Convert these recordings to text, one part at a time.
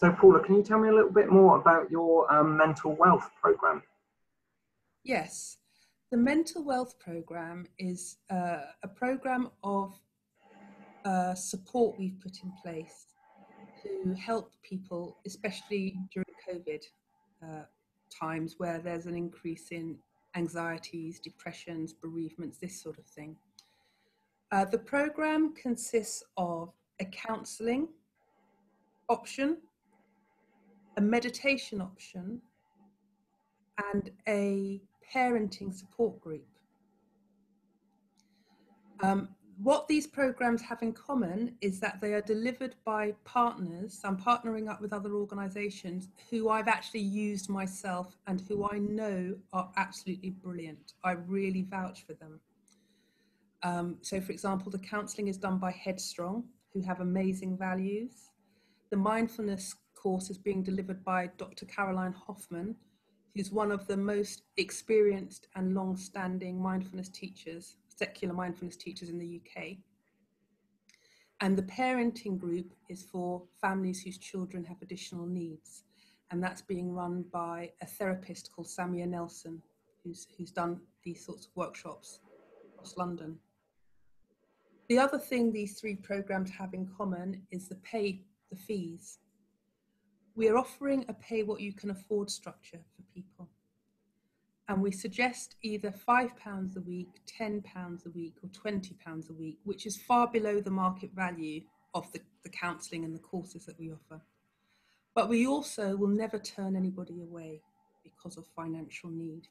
So, Paula, can you tell me a little bit more about your um, mental wealth program? Yes, the mental wealth program is uh, a program of uh, support we've put in place to help people, especially during COVID uh, times where there's an increase in anxieties, depressions, bereavements, this sort of thing. Uh, the program consists of a counselling option, a meditation option, and a parenting support group. Um, what these programs have in common is that they are delivered by partners. I'm partnering up with other organizations who I've actually used myself and who I know are absolutely brilliant. I really vouch for them. Um, so, for example, the counseling is done by Headstrong, who have amazing values. The mindfulness course is being delivered by Dr. Caroline Hoffman, who's one of the most experienced and long standing mindfulness teachers secular mindfulness teachers in the UK. And the parenting group is for families whose children have additional needs. And that's being run by a therapist called Samia Nelson, who's, who's done these sorts of workshops across London. The other thing these three programs have in common is the pay, the fees. We are offering a pay what you can afford structure for people and we suggest either £5 a week, £10 a week, or £20 a week, which is far below the market value of the, the counselling and the courses that we offer. But we also will never turn anybody away because of financial need.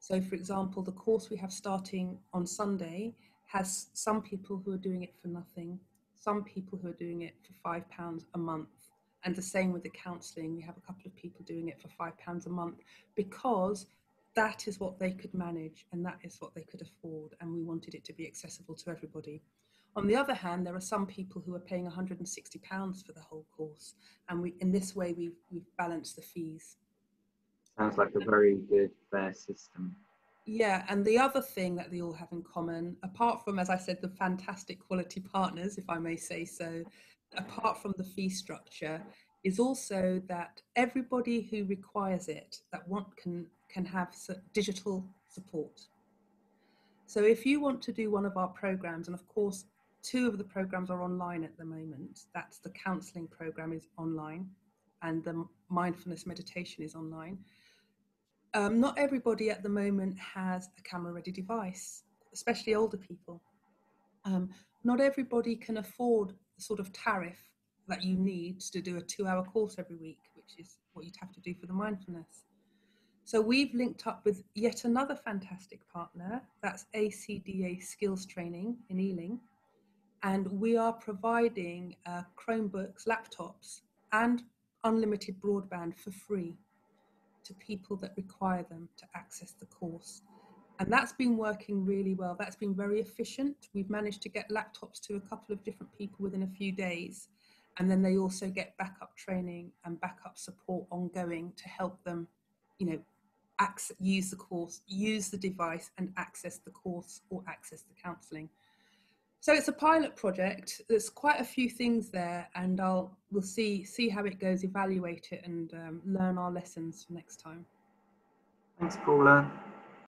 So, for example, the course we have starting on Sunday has some people who are doing it for nothing, some people who are doing it for £5 a month. And the same with the counselling. We have a couple of people doing it for £5 a month because that is what they could manage and that is what they could afford and we wanted it to be accessible to everybody. On the other hand there are some people who are paying 160 pounds for the whole course and we in this way we've, we've balanced the fees. Sounds like a very good fair system yeah and the other thing that they all have in common apart from as i said the fantastic quality partners if i may say so apart from the fee structure is also that everybody who requires it that want can can have digital support. So if you want to do one of our programs, and of course, two of the programs are online at the moment. That's the counseling program is online and the mindfulness meditation is online. Um, not everybody at the moment has a camera ready device, especially older people. Um, not everybody can afford the sort of tariff that you need to do a two hour course every week, which is what you'd have to do for the mindfulness. So we've linked up with yet another fantastic partner, that's ACDA Skills Training in Ealing. And we are providing uh, Chromebooks, laptops, and unlimited broadband for free to people that require them to access the course. And that's been working really well. That's been very efficient. We've managed to get laptops to a couple of different people within a few days. And then they also get backup training and backup support ongoing to help them, you know, access, use the course, use the device and access the course or access the counselling. So it's a pilot project. There's quite a few things there, and I'll we'll see see how it goes, evaluate it, and um, learn our lessons for next time. Thanks, Paula.